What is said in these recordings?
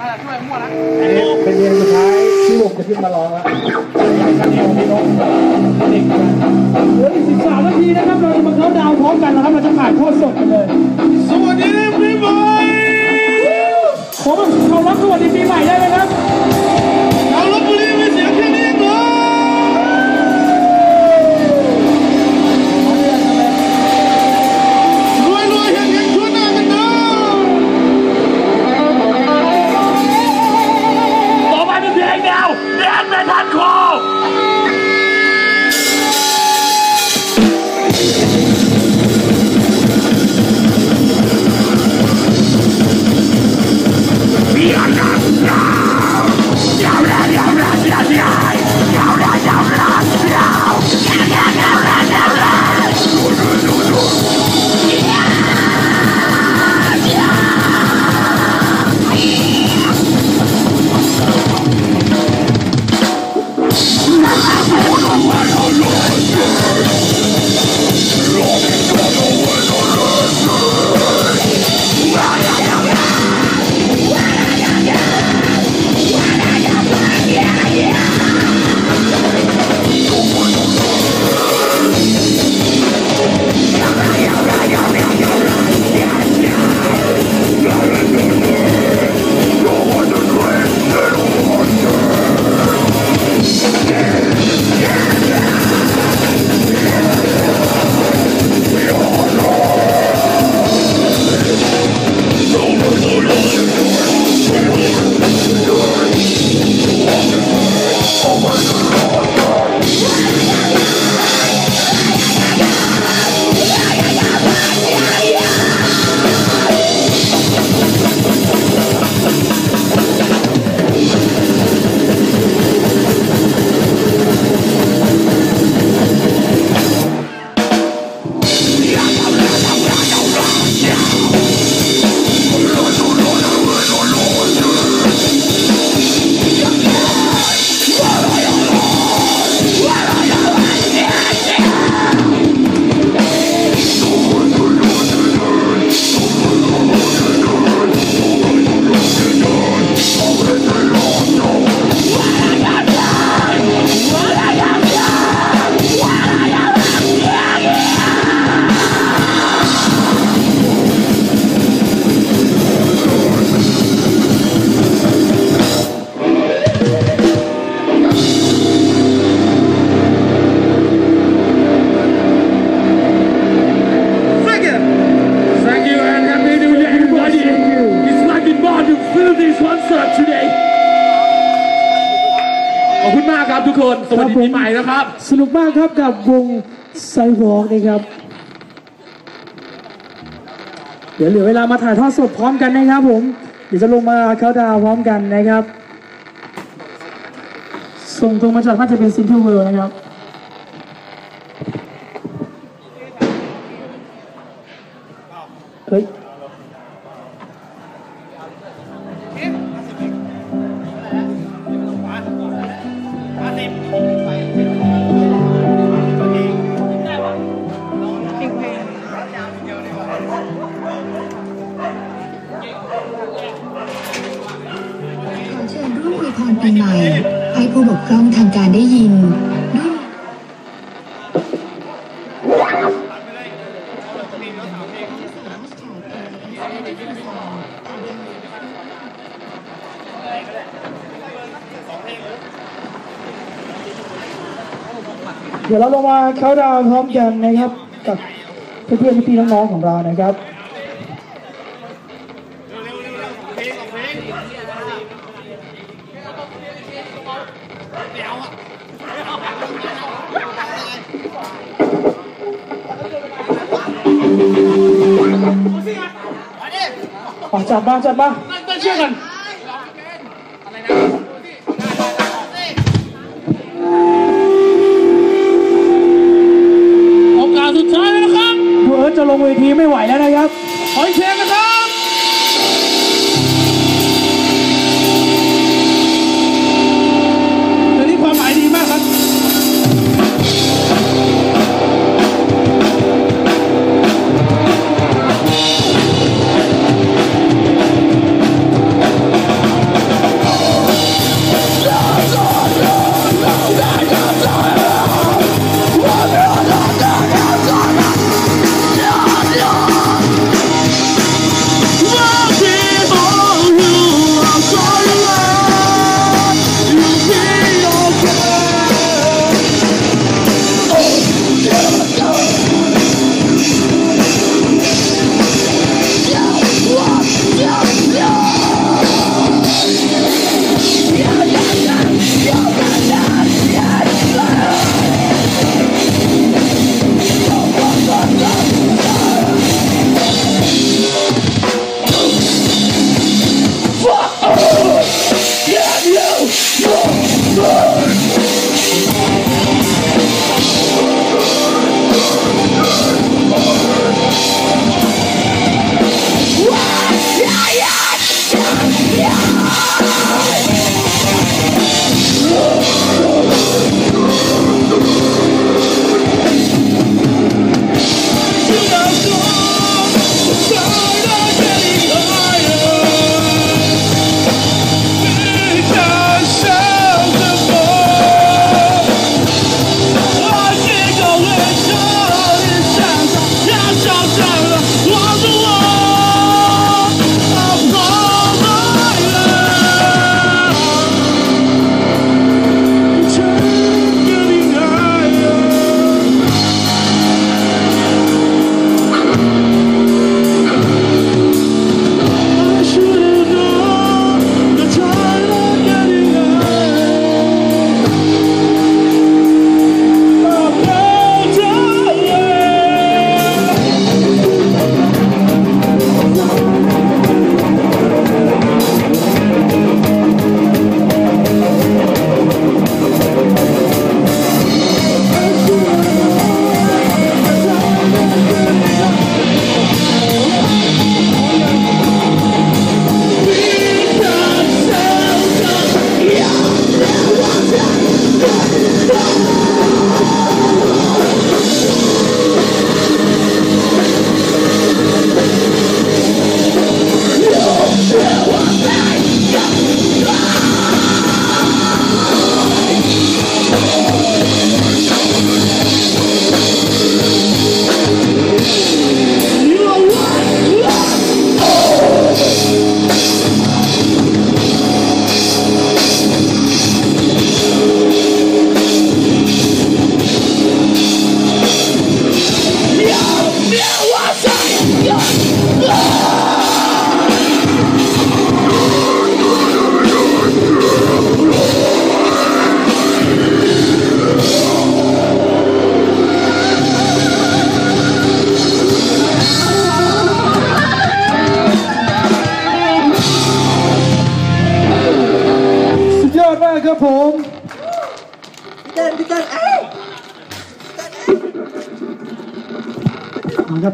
อันนี้เป็นเพลงสุดท้ายที่วงจะขึ้นมาร้องแล้วอยากจะเดียวพี่น้องเด็กกันเหลืออีก13นาทีนะครับ เราจะมาเขาน์ดาวน์พร้อมกันนะครับ เราจะถ่ายทอดสดกันเลย สวัสดีปีใหม่ผมเขารับสวัสดีปีใหม่ได้ไหมครับ สวัสดีปีใหม่นะครับ สนุกมากครับกับวง Sidewalk นะครับ เดี๋ยวเหลือเวลามาถ่ายทอดสดพร้อมกันนะครับผม เดี๋ยวจะลงมาเขาดาวพร้อมกันนะครับ ส่งตรงมาจากน่าจะเป็นเซ็นทรัลเวิลด์นะครับ ปีใหม่ ให้ผู้บกพร่องทางการได้ยินเดี๋ยวเราลงมาเขาดาวพร้อมกันนะครับ กับเพื่อนๆพี่ๆน้องๆของเรานะครับ ขอจับมาจับมาต้องเชื่อกันโอกาสสุดท้ายแล้วนะครับเอิร์ธจะลงเวทีไม่ไหวแล้วนะครับ ขออีกเพลงนะครับ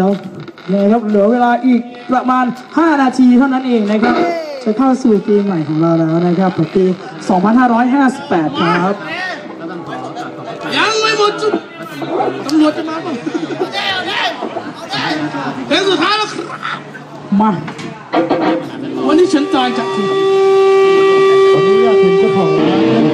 เอาครับเดี๋ยวยังไงครับเหลือเวลาอีกประมาณ 5 นาทีเท่านั้นเองนะครับ จะเข้าสู่ปีใหม่ของเราแล้วนะครับปี 2558 ครับ ยังไม่หมดจุดตำรวจจะมาเปล่าเพลงสุดท้ายแล้วครับมา วันนี้ฉันตายจากที่วันนี้อยากเป็นเจ้าของร้าน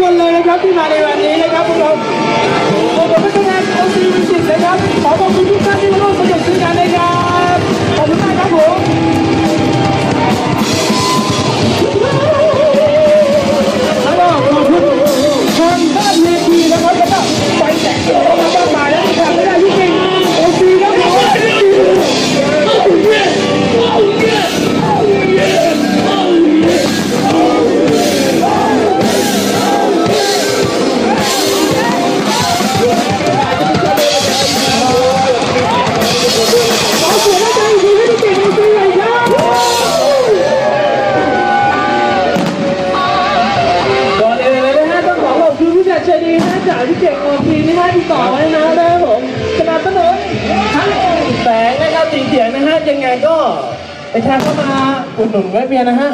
คนเลยนะครับที่มาในวันนี้นะครับทุกคนาขอบคุณท่านอาจารย์โอซีวิจิตนะครับ ขอบคุณทุกท่านที่มา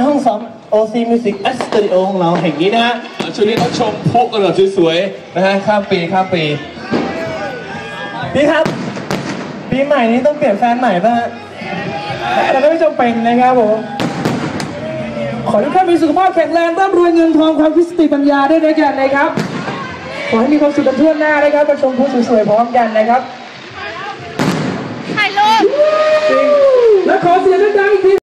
ห้องซ้อม OC Music Studio ของเราแห่งนี้นะฮะช่วงนี้เขาชมพกกันแบบสวยๆนะฮะข้ามปีข้ามปีพี่ครับ ปีใหม่นี้ต้องเปลี่ยนแฟนใหม่ป่ะฮะแต่ก็ไม่จำเป็นนะครับผมขอให้ทุกท่านมีสุขภาพแข็งแรงร่ำรวยเงินทองความคิดสติปัญญาด้วยด้วยกันนะครับ ขอให้มีความสุขกันทั่วหน้านะครับมาชมผู้สวยๆพร้อมกันนะครับถ่ายรูป